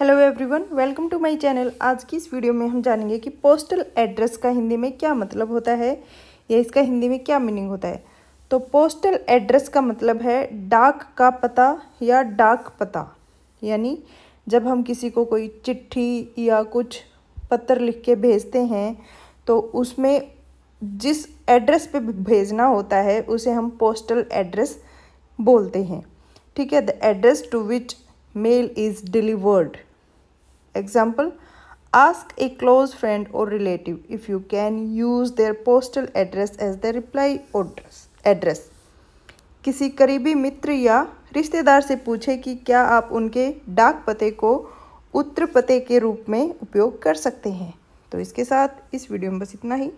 Hello everyone welcome to my channel आज की इस वीडियो में हम जानेंगे कि पोस्टल एड्रेस का हिंदी में क्या मतलब होता है, या इसका हिंदी में क्या मीनिंग होता है। तो पोस्टल एड्रेस का मतलब है डाक का पता या डाक पता। यानी जब हम किसी को कोई चिट्ठी या कुछ पत्र लिख के भेजते हैं तो उसमें जिस एड्रेस पे भेजना होता है, उसे हम पोस्टल एड्रेस बोलते हैं। ठीक है the address to which mail is delivered. Example Ask a close friend or relative if you can use their postal address as the reply address. किसी करीबी मित्र या रिश्तेदार से पूछे कि क्या आप उनके डाक पते को उत्तर पते के रूप में उपयोग कर सकते हैं तो इसके साथ इस वीडियो में बस इतना ही